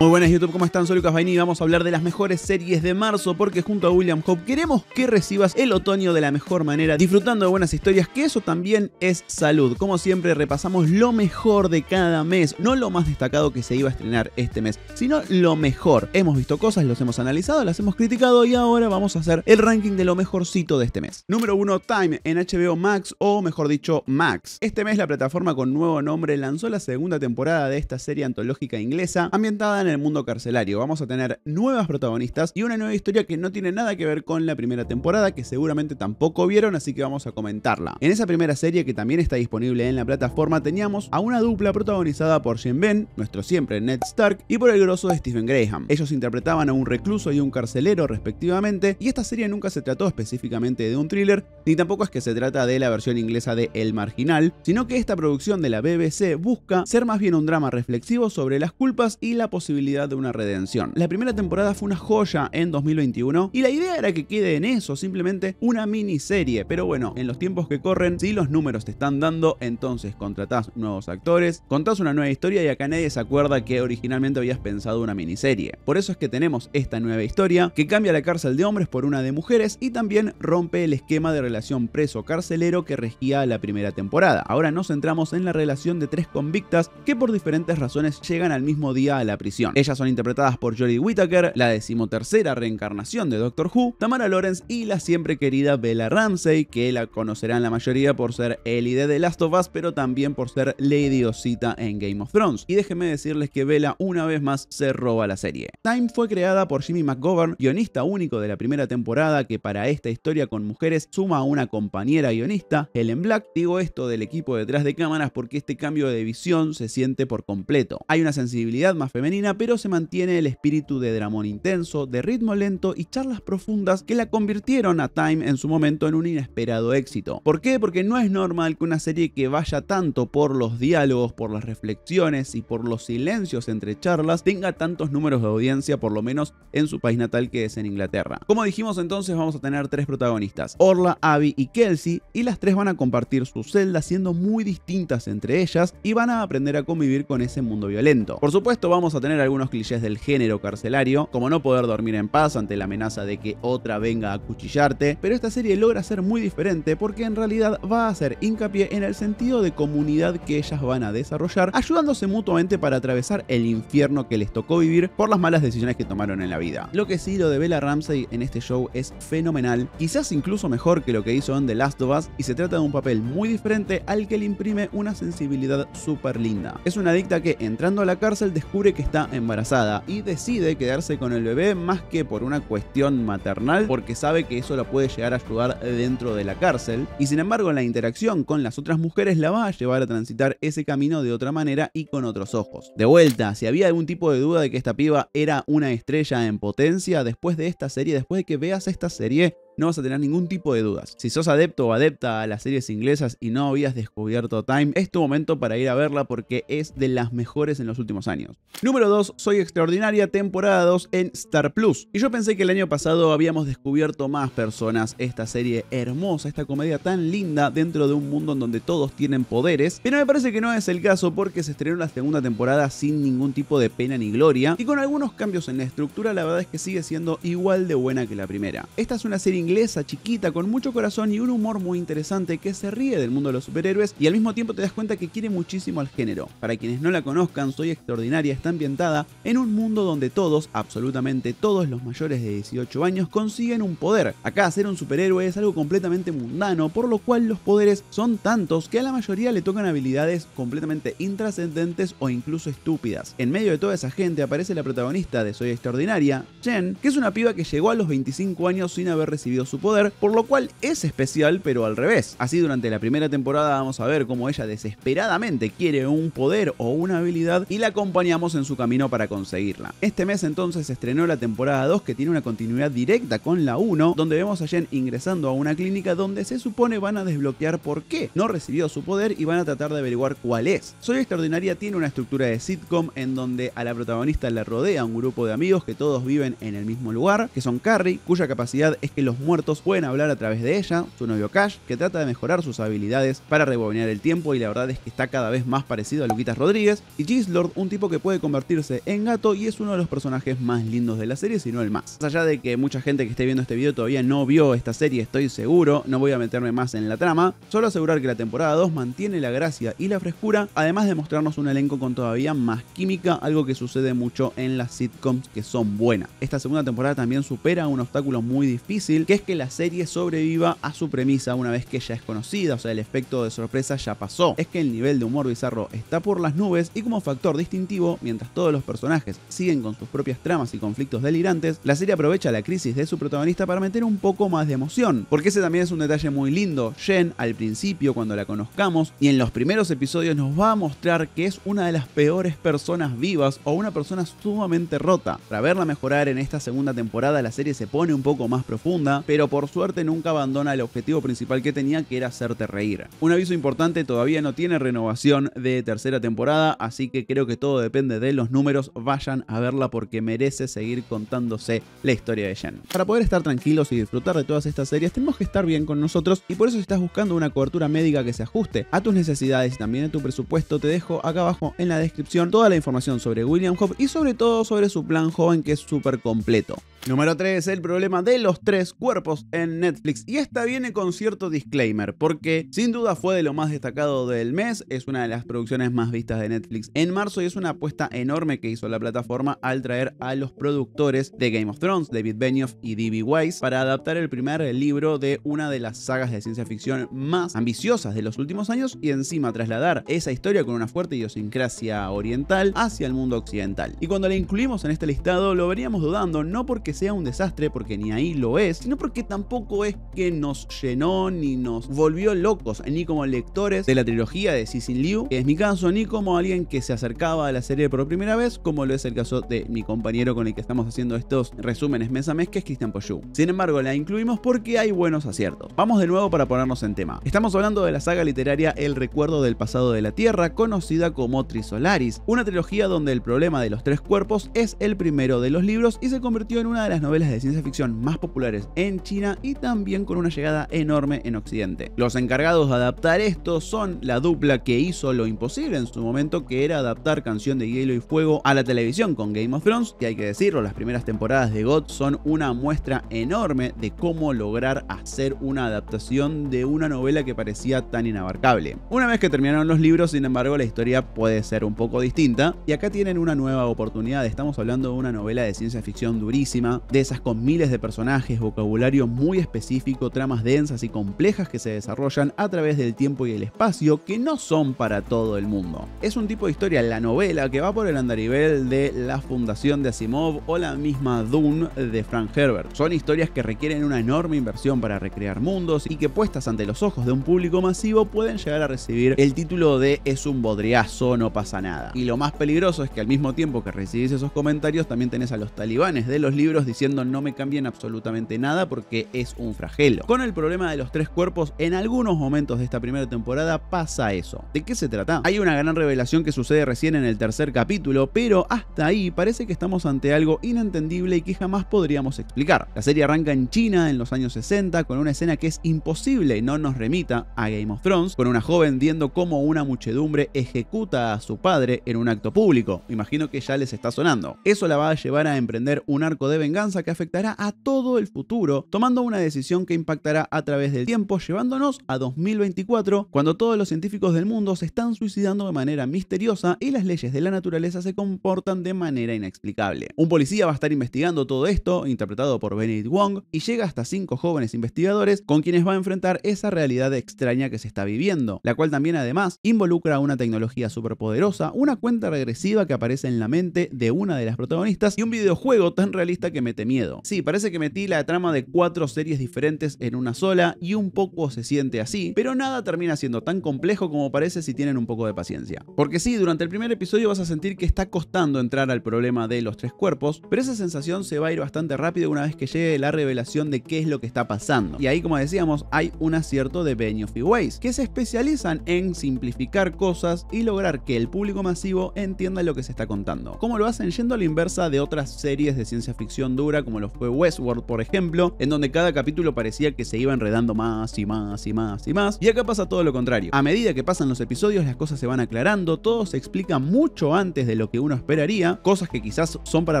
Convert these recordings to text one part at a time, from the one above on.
Muy buenas YouTube, ¿cómo están? Soy Lucas Baini y vamos a hablar de las mejores series de marzo porque junto a William Hope queremos que recibas el otoño de la mejor manera, disfrutando de buenas historias, que eso también es salud. Como siempre repasamos lo mejor de cada mes, no lo más destacado que se iba a estrenar este mes, sino lo mejor. Hemos visto cosas, los hemos analizado, las hemos criticado y ahora vamos a hacer el ranking de lo mejorcito de este mes. Número 1, Time en HBO Max o mejor dicho Max. Este mes la plataforma con nuevo nombre lanzó la segunda temporada de esta serie antológica inglesa ambientada en el mundo carcelario. Vamos a tener nuevas protagonistas y una nueva historia que no tiene nada que ver con la primera temporada, que seguramente tampoco vieron, así que vamos a comentarla. En esa primera serie, que también está disponible en la plataforma, teníamos a una dupla protagonizada por Jim Ben, nuestro siempre Ned Stark, y por el grosso de Stephen Graham. Ellos interpretaban a un recluso y un carcelero respectivamente, y esta serie nunca se trató específicamente de un thriller, ni tampoco es que se trata de la versión inglesa de El Marginal, sino que esta producción de la BBC busca ser más bien un drama reflexivo sobre las culpas y la posibilidad de una redención. La primera temporada fue una joya en 2021 y la idea era que quede en eso, simplemente una miniserie. Pero bueno, en los tiempos que corren, si los números te están dando, entonces contratás nuevos actores, contás una nueva historia y acá nadie se acuerda que originalmente habías pensado una miniserie. Por eso es que tenemos esta nueva historia que cambia la cárcel de hombres por una de mujeres y también rompe el esquema de relación preso-carcelero que regía la primera temporada. Ahora nos centramos en la relación de tres convictas que por diferentes razones llegan al mismo día a la prisión. Ellas son interpretadas por Jodie Whittaker, la decimotercera reencarnación de Doctor Who, Tamara Lawrence y la siempre querida Bella Ramsey, que la conocerán la mayoría por ser Ellie de The Last of Us, pero también por ser Lady Osita en Game of Thrones. Y déjenme decirles que Bella una vez más se roba la serie. Time fue creada por Jimmy McGovern, guionista único de la primera temporada, que para esta historia con mujeres suma a una compañera guionista, Helen Black. Digo esto del equipo detrás de cámaras porque este cambio de visión se siente por completo. Hay una sensibilidad más femenina, pero se mantiene el espíritu de dramón intenso, de ritmo lento y charlas profundas que la convirtieron a Time en su momento en un inesperado éxito. ¿Por qué? Porque no es normal que una serie que vaya tanto por los diálogos, por las reflexiones y por los silencios entre charlas tenga tantos números de audiencia, por lo menos en su país natal que es en Inglaterra. Como dijimos entonces vamos a tener tres protagonistas, Orla, Abby y Kelsey, y las tres van a compartir su celda siendo muy distintas entre ellas y van a aprender a convivir con ese mundo violento. Por supuesto vamos a tener algunos clichés del género carcelario, como no poder dormir en paz ante la amenaza de que otra venga a cuchillarte, pero esta serie logra ser muy diferente porque en realidad va a hacer hincapié en el sentido de comunidad que ellas van a desarrollar, ayudándose mutuamente para atravesar el infierno que les tocó vivir por las malas decisiones que tomaron en la vida. Lo que sí, lo de Bella Ramsey en este show es fenomenal, quizás incluso mejor que lo que hizo en The Last of Us, y se trata de un papel muy diferente al que le imprime una sensibilidad súper linda. Es una adicta que entrando a la cárcel descubre que está embarazada y decide quedarse con el bebé más que por una cuestión maternal porque sabe que eso la puede llegar a ayudar dentro de la cárcel y sin embargo la interacción con las otras mujeres la va a llevar a transitar ese camino de otra manera y con otros ojos. De vuelta, si había algún tipo de duda de que esta piba era una estrella en potencia después de esta serie, después de que veas esta serie, no vas a tener ningún tipo de dudas. Si sos adepto o adepta a las series inglesas y no habías descubierto Time, es tu momento para ir a verla porque es de las mejores en los últimos años. Número 2, Soy Extraordinaria, temporada 2 en Star Plus. Y yo pensé que el año pasado habíamos descubierto más personas esta serie hermosa, esta comedia tan linda dentro de un mundo en donde todos tienen poderes, pero me parece que no es el caso porque se estrenó la segunda temporada sin ningún tipo de pena ni gloria y con algunos cambios en la estructura la verdad es que sigue siendo igual de buena que la primera. Esta es una serie inglesa chiquita con mucho corazón y un humor muy interesante que se ríe del mundo de los superhéroes y al mismo tiempo te das cuenta que quiere muchísimo al género. Para quienes no la conozcan, Soy Extraordinaria está ambientada en un mundo donde todos, absolutamente todos los mayores de 18 años consiguen un poder. Acá ser un superhéroe es algo completamente mundano, por lo cual los poderes son tantos que a la mayoría le tocan habilidades completamente intrascendentes o incluso estúpidas. En medio de toda esa gente aparece la protagonista de Soy Extraordinaria, Jen, que es una piba que llegó a los 25 años sin haber recibido su poder, por lo cual es especial pero al revés. Así durante la primera temporada vamos a ver cómo ella desesperadamente quiere un poder o una habilidad y la acompañamos en su camino para conseguirla. Este mes entonces estrenó la temporada 2 que tiene una continuidad directa con la 1, donde vemos a Jen ingresando a una clínica donde se supone van a desbloquear por qué no recibió su poder y van a tratar de averiguar cuál es. Soy Extraordinaria tiene una estructura de sitcom en donde a la protagonista la rodea un grupo de amigos que todos viven en el mismo lugar, que son Carrie, cuya capacidad es que los muertos pueden hablar a través de ella, su novio Cash, que trata de mejorar sus habilidades para rebobinar el tiempo y la verdad es que está cada vez más parecido a Luquitas Rodríguez, y Lord, un tipo que puede convertirse en gato y es uno de los personajes más lindos de la serie, si no el más. Más allá de que mucha gente que esté viendo este video todavía no vio esta serie, estoy seguro, no voy a meterme más en la trama, solo asegurar que la temporada 2 mantiene la gracia y la frescura, además de mostrarnos un elenco con todavía más química, algo que sucede mucho en las sitcoms que son buenas. Esta segunda temporada también supera un obstáculo muy difícil, que es que la serie sobreviva a su premisa una vez que ya es conocida, o sea, el efecto de sorpresa ya pasó. Es que el nivel de humor bizarro está por las nubes y como factor distintivo, mientras todos los personajes siguen con sus propias tramas y conflictos delirantes, la serie aprovecha la crisis de su protagonista para meter un poco más de emoción, porque ese también es un detalle muy lindo. Jen, al principio, cuando la conozcamos, y en los primeros episodios nos va a mostrar que es una de las peores personas vivas o una persona sumamente rota. Para verla mejorar en esta segunda temporada, la serie se pone un poco más profunda, pero por suerte nunca abandona el objetivo principal que tenía, que era hacerte reír. Un aviso importante, todavía no tiene renovación de tercera temporada, así que creo que todo depende de los números. Vayan a verla porque merece seguir contándose la historia de Jen. Para poder estar tranquilos y disfrutar de todas estas series, tenemos que estar bien con nosotros y por eso si estás buscando una cobertura médica que se ajuste a tus necesidades y también a tu presupuesto, te dejo acá abajo en la descripción toda la información sobre William Hope y sobre todo sobre su plan joven que es súper completo. Número 3, el problema de los tres cuerpos en Netflix. Y esta viene con cierto disclaimer, porque sin duda fue de lo más destacado del mes, es una de las producciones más vistas de Netflix en marzo y es una apuesta enorme que hizo la plataforma al traer a los productores de Game of Thrones, David Benioff y D.B. Weiss, para adaptar el primer libro de una de las sagas de ciencia ficción más ambiciosas de los últimos años y encima trasladar esa historia con una fuerte idiosincrasia oriental hacia el mundo occidental. Y cuando la incluimos en este listado lo veríamos dudando, no porque sea un desastre, porque ni ahí lo es, sino porque tampoco es que nos llenó ni nos volvió locos, ni como lectores de la trilogía de Cecil Liu, que es mi caso, ni como alguien que se acercaba a la serie por primera vez, como lo es el caso de mi compañero con el que estamos haciendo estos resúmenes mes a mes, que es Christian Poyu. Sin embargo, la incluimos porque hay buenos aciertos. Vamos de nuevo para ponernos en tema. Estamos hablando de la saga literaria El recuerdo del pasado de la Tierra, conocida como Trisolaris, una trilogía donde el problema de los tres cuerpos es el primero de los libros y se convirtió en una de las novelas de ciencia ficción más populares en China y también con una llegada enorme en Occidente. Los encargados de adaptar esto son la dupla que hizo lo imposible en su momento, que era adaptar Canción de Hielo y Fuego a la televisión con Game of Thrones, y hay que decirlo, las primeras temporadas de God son una muestra enorme de cómo lograr hacer una adaptación de una novela que parecía tan inabarcable. Una vez que terminaron los libros, sin embargo, la historia puede ser un poco distinta, y acá tienen una nueva oportunidad, estamos hablando de una novela de ciencia ficción durísima, de esas con miles de personajes, vocabulario muy específico, tramas densas y complejas que se desarrollan a través del tiempo y el espacio que no son para todo el mundo. Es un tipo de historia, la novela, que va por el andarivel de la fundación de Asimov o la misma Dune de Frank Herbert. Son historias que requieren una enorme inversión para recrear mundos y que puestas ante los ojos de un público masivo pueden llegar a recibir el título de es un bodriazo, no pasa nada. Y lo más peligroso es que al mismo tiempo que recibís esos comentarios también tenés a los talibanes de los libros diciendo no me cambien absolutamente nada porque es un fragelo. Con el problema de los tres cuerpos, en algunos momentos de esta primera temporada pasa eso. ¿De qué se trata? Hay una gran revelación que sucede recién en el tercer capítulo, pero hasta ahí parece que estamos ante algo inentendible y que jamás podríamos explicar. La serie arranca en China en los años 60 con una escena que es imposible no nos remita a Game of Thrones, con una joven viendo cómo una muchedumbre ejecuta a su padre en un acto público. Imagino que ya les está sonando. Eso la va a llevar a emprender un arco de venganza que afectará a todo el futuro, tomando una decisión que impactará a través del tiempo, llevándonos a 2024, cuando todos los científicos del mundo se están suicidando de manera misteriosa y las leyes de la naturaleza se comportan de manera inexplicable. Un policía va a estar investigando todo esto, interpretado por Benedict Wong, y llega hasta cinco jóvenes investigadores con quienes va a enfrentar esa realidad extraña que se está viviendo, la cual también además involucra una tecnología superpoderosa, una cuenta regresiva que aparece en la mente de una de las protagonistas y un videojuego tan realista que mete miedo. Sí, parece que metí la trama de cuatro series diferentes en una sola y un poco se siente así, pero nada termina siendo tan complejo como parece si tienen un poco de paciencia. Porque sí, durante el primer episodio vas a sentir que está costando entrar al problema de los tres cuerpos, pero esa sensación se va a ir bastante rápido una vez que llegue la revelación de qué es lo que está pasando. Y ahí, como decíamos, hay un acierto de Benioff y Weiss, que se especializan en simplificar cosas y lograr que el público masivo entienda lo que se está contando. Como lo hacen yendo a la inversa de otras series de ciencia ficción dura como lo fue Westworld, por ejemplo, en donde cada capítulo parecía que se iba enredando más y más y más y más. Y acá pasa todo lo contrario. A medida que pasan los episodios, las cosas se van aclarando, todo se explica mucho antes de lo que uno esperaría, cosas que quizás son para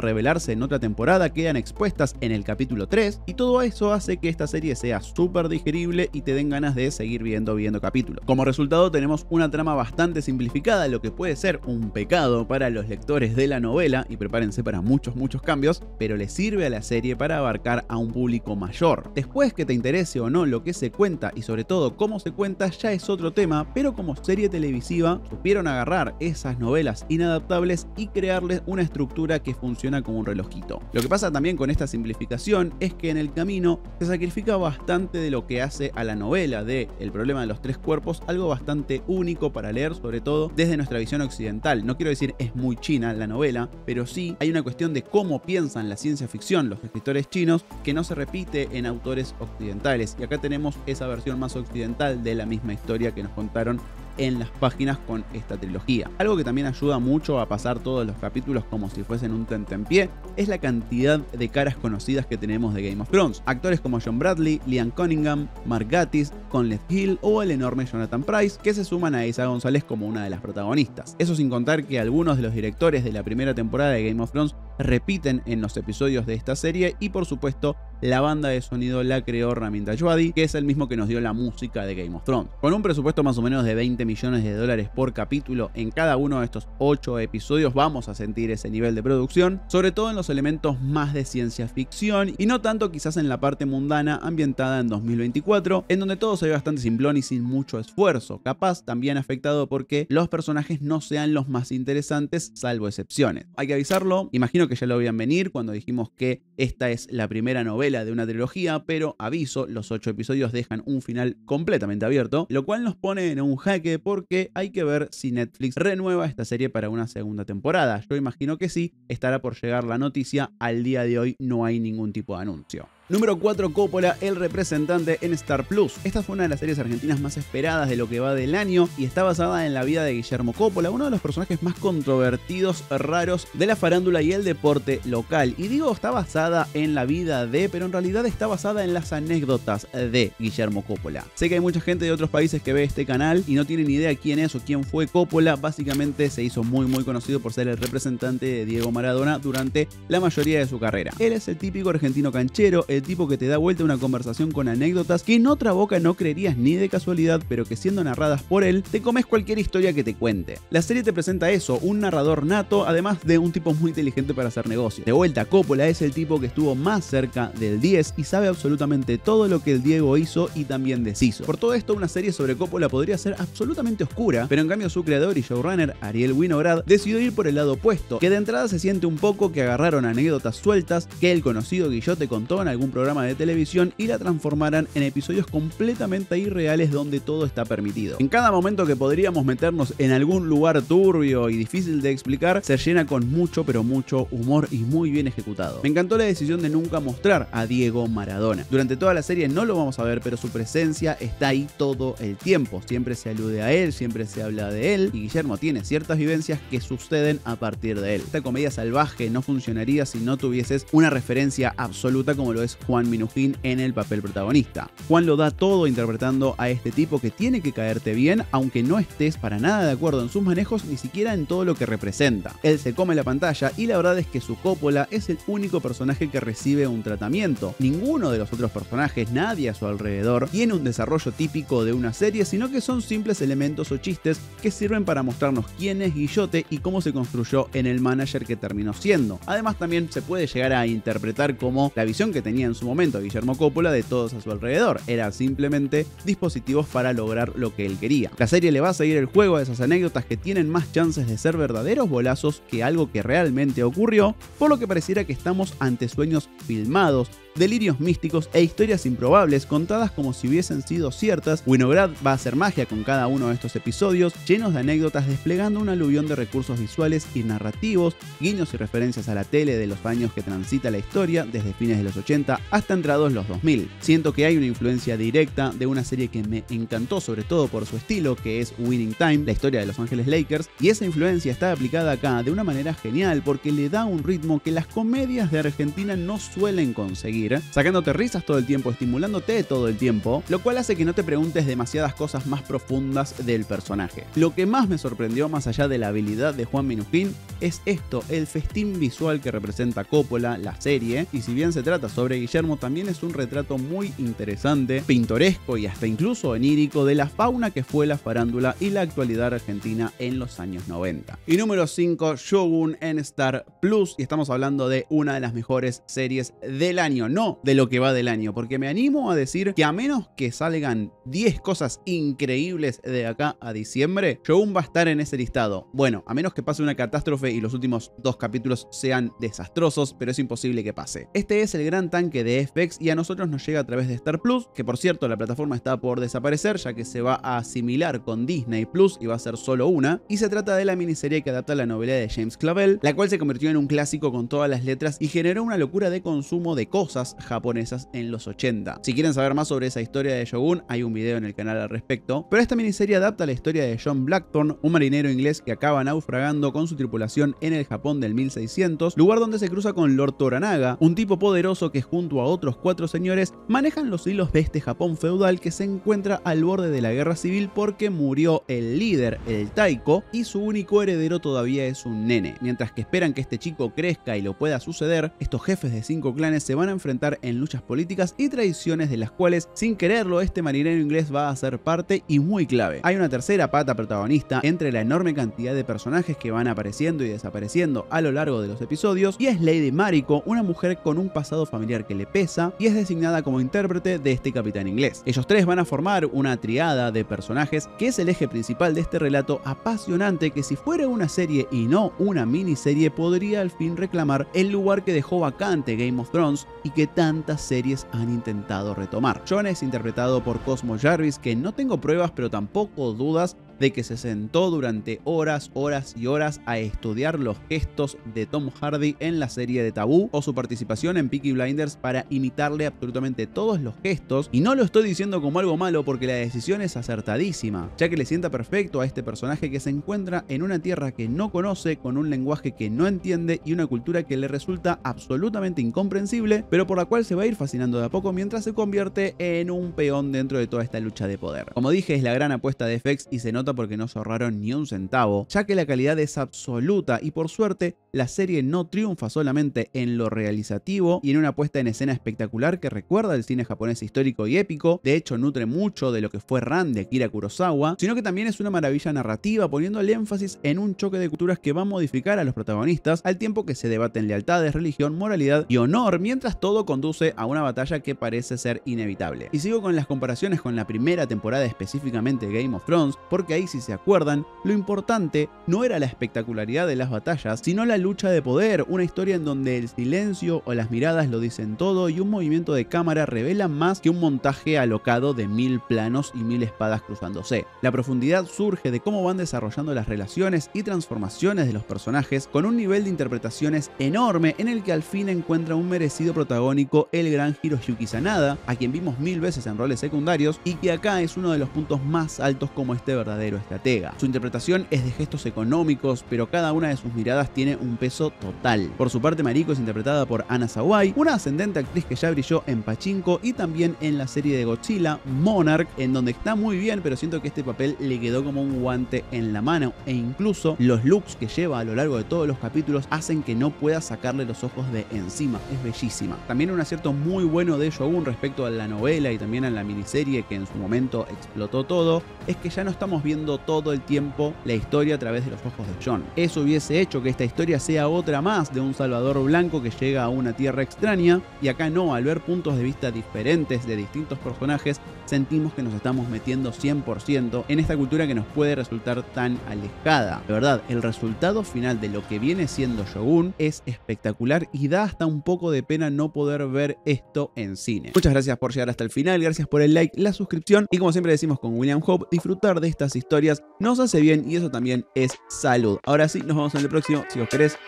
revelarse en otra temporada quedan expuestas en el capítulo 3, y todo eso hace que esta serie sea súper digerible y te den ganas de seguir viendo, viendo capítulos. Como resultado tenemos una trama bastante simplificada, lo que puede ser un pecado para los lectores de la novela, y prepárense para muchos, muchos cambios, pero le sirve a la serie para abarcar a un público mayor. Después que te interese o no lo que se cuenta y sobre todo cómo se cuenta ya es otro tema, pero como serie televisiva supieron agarrar esas novelas inadaptables y crearles una estructura que funciona como un relojito. Lo que pasa también con esta simplificación es que en el camino se sacrifica bastante de lo que hace a la novela de El problema de los tres cuerpos algo bastante único para leer, sobre todo desde nuestra visión occidental. No quiero decir es muy china la novela, pero sí hay una cuestión de cómo piensan la ciencia ficción los escritores chinos que no se repite en autores occidentales. Y acá tenemos esa versión más occidental de la misma historia que nos contaron en las páginas con esta trilogía. Algo que también ayuda mucho a pasar todos los capítulos como si fuesen un tentempié es la cantidad de caras conocidas que tenemos de Game of Thrones. Actores como John Bradley, Liam Cunningham, Mark Gatiss, Conleth Hill o el enorme Jonathan Price que se suman a Isa González como una de las protagonistas. Eso sin contar que algunos de los directores de la primera temporada de Game of Thrones repiten en los episodios de esta serie y por supuesto la banda de sonido la creó Ramin Djawadi, que es el mismo que nos dio la música de Game of Thrones. Con un presupuesto más o menos de 20 millones de dólares por capítulo en cada uno de estos 8 episodios vamos a sentir ese nivel de producción, sobre todo en los elementos más de ciencia ficción y no tanto quizás en la parte mundana ambientada en 2024, en donde todo se ve bastante simplón y sin mucho esfuerzo, capaz también afectado porque los personajes no sean los más interesantes salvo excepciones. Hay que avisarlo, imagino que ya lo veían venir cuando dijimos que esta es la primera novela de una trilogía, pero aviso, los ocho episodios dejan un final completamente abierto, lo cual nos pone en un jaque porque hay que ver si Netflix renueva esta serie para una segunda temporada. Yo imagino que sí, estará por llegar la noticia, al día de hoy no hay ningún tipo de anuncio. Número 4, Coppola, el representante en Star Plus. Esta fue una de las series argentinas más esperadas de lo que va del año y está basada en la vida de Guillermo Coppola, uno de los personajes más controvertidos, raros de la farándula y el deporte local. Y digo, está basada en la vida de, pero en realidad está basada en las anécdotas de Guillermo Coppola. Sé que hay mucha gente de otros países que ve este canal y no tiene ni idea quién es o quién fue Coppola. Básicamente se hizo muy muy conocido por ser el representante de Diego Maradona durante la mayoría de su carrera. Él es el típico argentino canchero, el tipo que te da vuelta una conversación con anécdotas que en otra boca no creerías ni de casualidad, pero que siendo narradas por él, te comes cualquier historia que te cuente. La serie te presenta eso, un narrador nato, además de un tipo muy inteligente para hacer negocios. De vuelta, Coppola es el tipo que estuvo más cerca del 10 y sabe absolutamente todo lo que el Diego hizo y también deshizo. Por todo esto, una serie sobre Coppola podría ser absolutamente oscura, pero en cambio su creador y showrunner, Ariel Winograd, decidió ir por el lado opuesto, que de entrada se siente un poco que agarraron anécdotas sueltas que el conocido Guillote contó en algún programa de televisión y la transformaran en episodios completamente irreales donde todo está permitido. En cada momento que podríamos meternos en algún lugar turbio y difícil de explicar, se llena con mucho pero mucho humor y muy bien ejecutado. Me encantó la decisión de nunca mostrar a Diego Maradona. Durante toda la serie no lo vamos a ver, pero su presencia está ahí todo el tiempo. Siempre se alude a él, siempre se habla de él y Guillermo tiene ciertas vivencias que suceden a partir de él. Esta comedia salvaje no funcionaría si no tuvieses una referencia absoluta como lo es Juan Minujín en el papel protagonista. Juan lo da todo interpretando a este tipo que tiene que caerte bien, aunque no estés para nada de acuerdo en sus manejos ni siquiera en todo lo que representa. Él se come la pantalla y la verdad es que su cópola es el único personaje que recibe un tratamiento. Ninguno de los otros personajes, nadie a su alrededor, tiene un desarrollo típico de una serie, sino que son simples elementos o chistes que sirven para mostrarnos quién es Guillote y cómo se construyó en el manager que terminó siendo. Además también se puede llegar a interpretar como la visión que tenía en su momento Guillermo Coppola de todos a su alrededor. Eran simplemente dispositivos para lograr lo que él quería. La serie le va a seguir el juego a esas anécdotas que tienen más chances de ser verdaderos bolazos que algo que realmente ocurrió, por lo que pareciera que estamos ante sueños filmados delirios místicos e historias improbables contadas como si hubiesen sido ciertas, Winograd va a hacer magia con cada uno de estos episodios, llenos de anécdotas desplegando un aluvión de recursos visuales y narrativos, guiños y referencias a la tele de los años que transita la historia, desde fines de los 80 hasta entrados los 2000. Siento que hay una influencia directa de una serie que me encantó sobre todo por su estilo, que es Winning Time, la historia de Los Ángeles Lakers, y esa influencia está aplicada acá de una manera genial porque le da un ritmo que las comedias de Argentina no suelen conseguir sacándote risas todo el tiempo, estimulándote todo el tiempo, lo cual hace que no te preguntes demasiadas cosas más profundas del personaje. Lo que más me sorprendió, más allá de la habilidad de Juan Minujín, es esto, el festín visual que representa Coppola, la serie, y si bien se trata sobre Guillermo, también es un retrato muy interesante, pintoresco y hasta incluso onírico de la fauna que fue la farándula y la actualidad argentina en los años 90. Y número 5, Shogun en Star Plus, y estamos hablando de una de las mejores series del año, no de lo que va del año, porque me animo a decir que a menos que salgan 10 cosas increíbles de acá a diciembre, Shogun va a estar en ese listado. Bueno, a menos que pase una catástrofe y los últimos dos capítulos sean desastrosos, pero es imposible que pase. Este es el gran tanque de FX y a nosotros nos llega a través de Star Plus, que por cierto la plataforma está por desaparecer ya que se va a asimilar con Disney Plus y va a ser solo una, y se trata de la miniserie que adapta la novela de James Clavell, la cual se convirtió en un clásico con todas las letras y generó una locura de consumo de cosas japonesas en los 80. Si quieren saber más sobre esa historia de Shogun, hay un video en el canal al respecto, pero esta miniserie adapta la historia de John Blackthorne, un marinero inglés que acaba naufragando con su tripulación en el Japón del 1600, lugar donde se cruza con Lord Toranaga, un tipo poderoso que junto a otros cuatro señores manejan los hilos de este Japón feudal que se encuentra al borde de la guerra civil porque murió el líder, el Taiko, y su único heredero todavía es un nene. Mientras que esperan que este chico crezca y lo pueda suceder, estos jefes de cinco clanes se van a enfrentar en luchas políticas y traiciones de las cuales, sin quererlo, este marinero inglés va a ser parte y muy clave. Hay una tercera pata protagonista entre la enorme cantidad de personajes que van apareciendo y desapareciendo a lo largo de los episodios, y es Lady Mariko, una mujer con un pasado familiar que le pesa y es designada como intérprete de este capitán inglés. Ellos tres van a formar una triada de personajes que es el eje principal de este relato apasionante que si fuera una serie y no una miniserie podría al fin reclamar el lugar que dejó vacante Game of Thrones y que tantas series han intentado retomar. John es interpretado por Cosmo Jarvis que no tengo pruebas pero tampoco dudas de que se sentó durante horas, horas y horas a estudiar los gestos de Tom Hardy en la serie de Tabú o su participación en Peaky Blinders para imitarle absolutamente todos los gestos y no lo estoy diciendo como algo malo porque la decisión es acertadísima, ya que le sienta perfecto a este personaje que se encuentra en una tierra que no conoce, con un lenguaje que no entiende y una cultura que le resulta absolutamente incomprensible, pero por la cual se va a ir fascinando de a poco mientras se convierte en un peón dentro de toda esta lucha de poder. Como dije, es la gran apuesta de FX y se nota porque no se ahorraron ni un centavo, ya que la calidad es absoluta y por suerte la serie no triunfa solamente en lo realizativo y en una puesta en escena espectacular que recuerda el cine japonés histórico y épico, de hecho nutre mucho de lo que fue Ran de Akira Kurosawa, sino que también es una maravilla narrativa poniendo el énfasis en un choque de culturas que va a modificar a los protagonistas al tiempo que se debaten lealtades, religión, moralidad y honor, mientras todo conduce a una batalla que parece ser inevitable. Y sigo con las comparaciones con la primera temporada específicamente de Game of Thrones, porque ahí si se acuerdan, lo importante no era la espectacularidad de las batallas, sino la lucha de poder, una historia en donde el silencio o las miradas lo dicen todo y un movimiento de cámara revela más que un montaje alocado de mil planos y mil espadas cruzándose. La profundidad surge de cómo van desarrollando las relaciones y transformaciones de los personajes con un nivel de interpretaciones enorme en el que al fin encuentra un merecido protagónico el gran Hiroyuki Sanada, a quien vimos mil veces en roles secundarios y que acá es uno de los puntos más altos como este verdadero estratega. Su interpretación es de gestos económicos, pero cada una de sus miradas tiene un peso total. Por su parte, Mariko es interpretada por Anna Sawai, una ascendente actriz que ya brilló en Pachinko y también en la serie de Godzilla, Monarch, en donde está muy bien, pero siento que este papel le quedó como un guante en la mano e incluso los looks que lleva a lo largo de todos los capítulos hacen que no pueda sacarle los ojos de encima. Es bellísima. También un acierto muy bueno de Shogun respecto a la novela y también a la miniserie que en su momento explotó todo, es que ya no estamos viendo todo el tiempo la historia a través de los ojos de John. Eso hubiese hecho que esta historia sea otra más de un Salvador blanco que llega a una tierra extraña y acá no, al ver puntos de vista diferentes de distintos personajes, sentimos que nos estamos metiendo 100% en esta cultura que nos puede resultar tan alejada. De verdad, el resultado final de lo que viene siendo Shogun es espectacular y da hasta un poco de pena no poder ver esto en cine. Muchas gracias por llegar hasta el final, gracias por el like, la suscripción y como siempre decimos con William Hope, disfrutar de estas historias nos hace bien y eso también es salud. Ahora sí, nos vemos en el próximo. Si os querés.